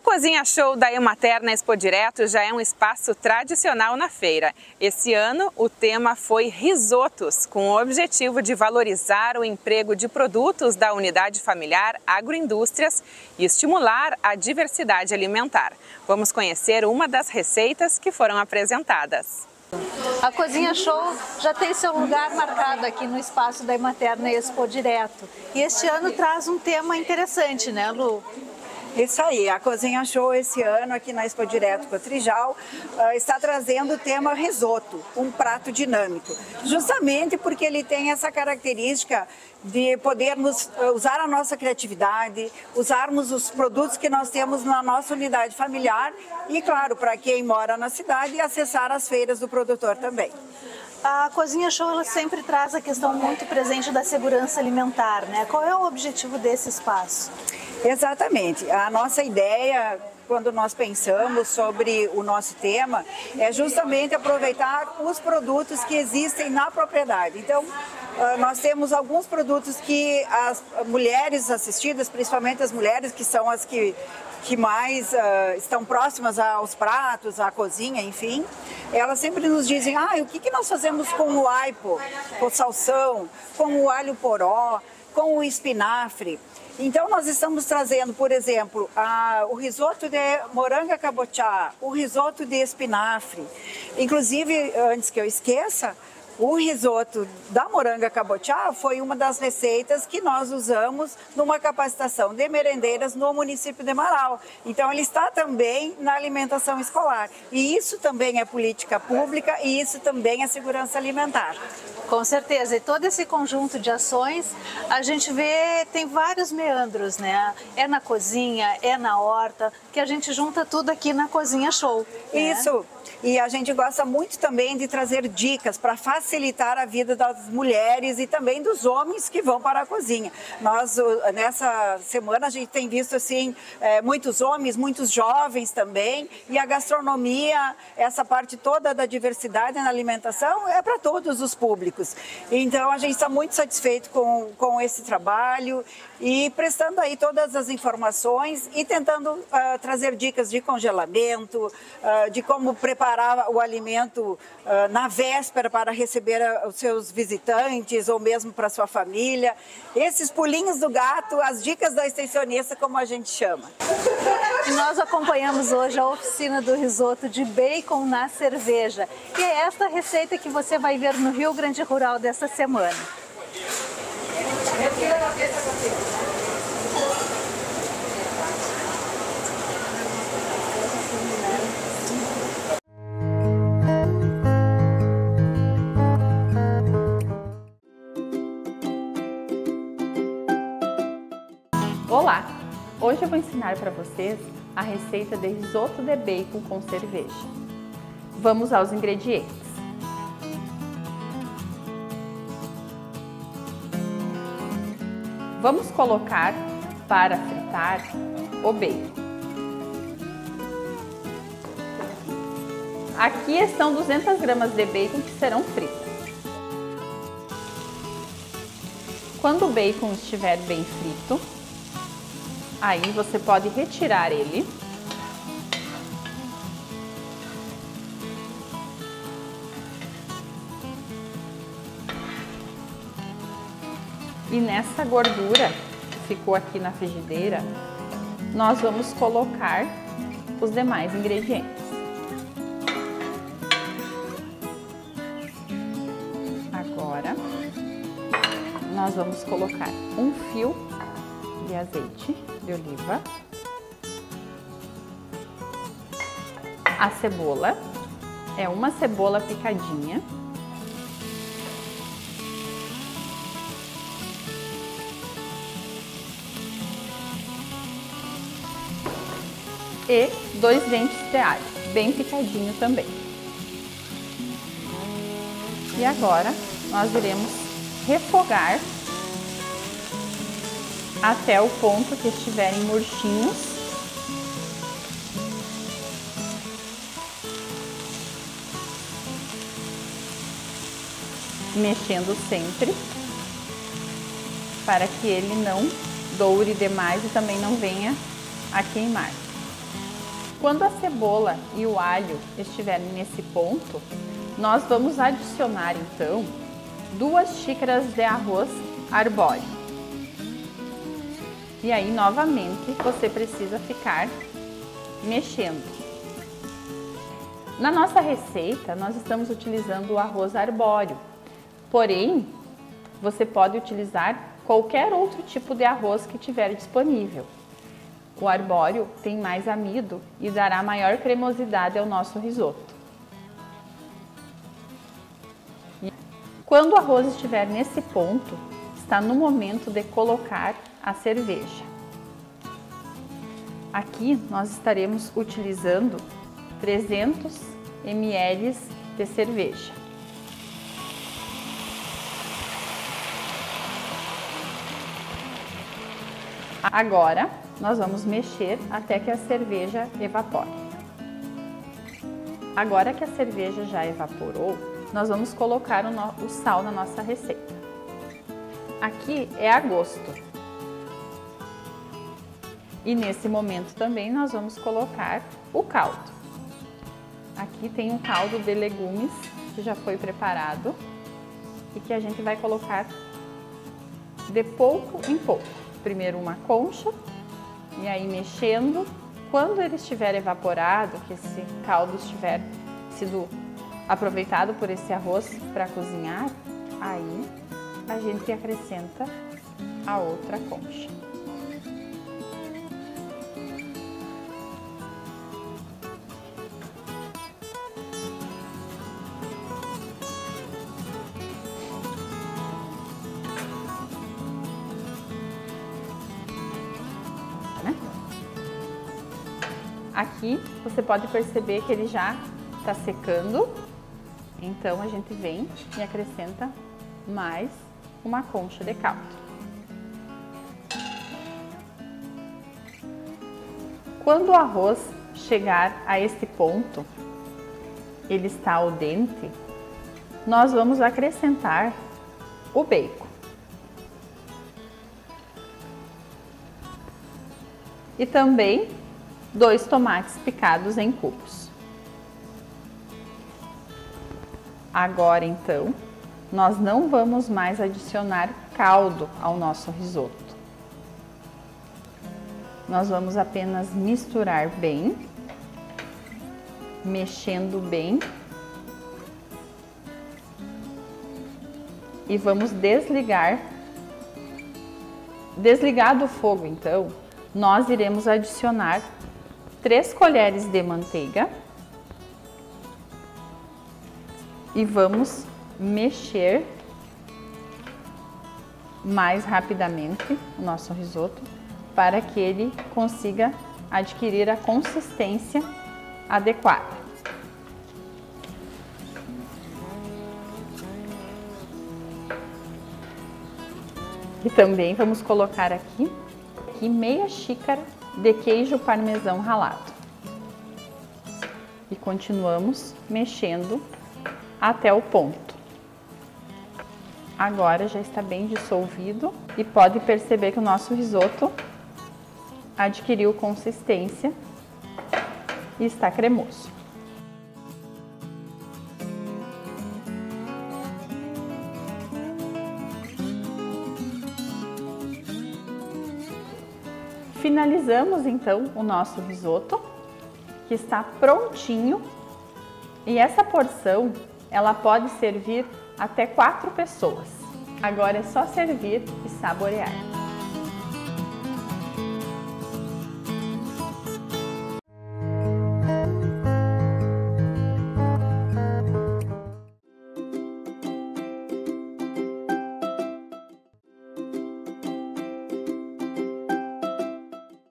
A Cozinha Show da Ematerna Expo Direto já é um espaço tradicional na feira. Esse ano, o tema foi risotos, com o objetivo de valorizar o emprego de produtos da unidade familiar agroindústrias e estimular a diversidade alimentar. Vamos conhecer uma das receitas que foram apresentadas. A Cozinha Show já tem seu lugar marcado aqui no espaço da Ematerna Expo Direto. E este ano traz um tema interessante, né, Lu? Isso aí, a Cozinha Show esse ano aqui na Expo Direto Cotrijal uh, está trazendo o tema risoto, um prato dinâmico. Justamente porque ele tem essa característica de podermos uh, usar a nossa criatividade, usarmos os produtos que nós temos na nossa unidade familiar e, claro, para quem mora na cidade, acessar as feiras do produtor também. A Cozinha Show ela sempre traz a questão muito presente da segurança alimentar, né? Qual é o objetivo desse espaço? Exatamente. A nossa ideia quando nós pensamos sobre o nosso tema é justamente aproveitar os produtos que existem na propriedade. Então, ah, nós temos alguns produtos que as mulheres assistidas, principalmente as mulheres que são as que, que mais uh, estão próximas aos pratos, à cozinha, enfim, elas sempre nos dizem, ah, o que, que nós fazemos com o aipo, com o salsão, com o alho poró, com o espinafre. Então nós estamos trazendo, por exemplo, a, o risoto de moranga cabotiá, o risoto de espinafre. Inclusive, antes que eu esqueça, o risoto da moranga cabotiá foi uma das receitas que nós usamos numa capacitação de merendeiras no município de Marau. Então ele está também na alimentação escolar. E isso também é política pública e isso também é segurança alimentar. Com certeza, e todo esse conjunto de ações, a gente vê, tem vários meandros, né? É na cozinha, é na horta, que a gente junta tudo aqui na Cozinha Show. Né? E a gente gosta muito também de trazer dicas para facilitar a vida das mulheres e também dos homens que vão para a cozinha. Nós, nessa semana, a gente tem visto, assim, é, muitos homens, muitos jovens também, e a gastronomia, essa parte toda da diversidade na alimentação é para todos os públicos. Então, a gente está muito satisfeito com, com esse trabalho e prestando aí todas as informações e tentando uh, trazer dicas de congelamento, uh, de como preparar o alimento uh, na véspera para receber os seus visitantes ou mesmo para sua família. Esses pulinhos do gato, as dicas da extensionista, como a gente chama. Nós acompanhamos hoje a oficina do risoto de bacon na cerveja. E é esta receita que você vai ver no Rio Grande Rural dessa semana. Hoje eu vou ensinar para vocês a receita de risoto de bacon com cerveja. Vamos aos ingredientes. Vamos colocar para fritar o bacon. Aqui estão 200 gramas de bacon que serão fritos. Quando o bacon estiver bem frito, aí você pode retirar ele. E nessa gordura que ficou aqui na frigideira, nós vamos colocar os demais ingredientes. Agora, nós vamos colocar um fio de azeite de oliva, a cebola, é uma cebola picadinha, e dois dentes de alho, bem picadinho também. E agora nós iremos refogar até o ponto que estiverem murchinhos. Mexendo sempre para que ele não doure demais e também não venha a queimar. Quando a cebola e o alho estiverem nesse ponto, nós vamos adicionar então duas xícaras de arroz arbóreo. E aí, novamente, você precisa ficar mexendo. Na nossa receita, nós estamos utilizando o arroz arbóreo, porém, você pode utilizar qualquer outro tipo de arroz que tiver disponível. O arbóreo tem mais amido e dará maior cremosidade ao nosso risoto. Quando o arroz estiver nesse ponto, está no momento de colocar a cerveja. Aqui nós estaremos utilizando 300 ml de cerveja. Agora nós vamos mexer até que a cerveja evapore. Agora que a cerveja já evaporou, nós vamos colocar o, sal na nossa receita. Aqui é a gosto. E nesse momento também nós vamos colocar o caldo. Aqui tem um caldo de legumes que já foi preparado e que a gente vai colocar de pouco em pouco. Primeiro uma concha e aí mexendo. Quando ele estiver evaporado, que esse caldo estiver sido aproveitado por esse arroz para cozinhar, aí a gente acrescenta a outra concha. Né? Aqui você pode perceber que ele já está secando então a gente vem e acrescenta mais uma concha de caldo. Quando o arroz chegar a este ponto, ele está ao dente, nós vamos acrescentar o bacon. E também dois tomates picados em cubos. Agora então, nós não vamos mais adicionar caldo ao nosso risoto. Nós vamos apenas misturar bem, mexendo bem. E vamos desligar. Desligado o fogo, então, nós iremos adicionar 3 colheres de manteiga e vamos mexer mais rapidamente o nosso risoto para que ele consiga adquirir a consistência adequada. E também vamos colocar aqui, aqui meia xícara de queijo parmesão ralado. E continuamos mexendo até o ponto. Agora já está bem dissolvido e pode perceber que o nosso risoto adquiriu consistência e está cremoso. Finalizamos então o nosso risoto, que está prontinho. E essa porção ela pode servir até quatro pessoas. Agora é só servir e saborear.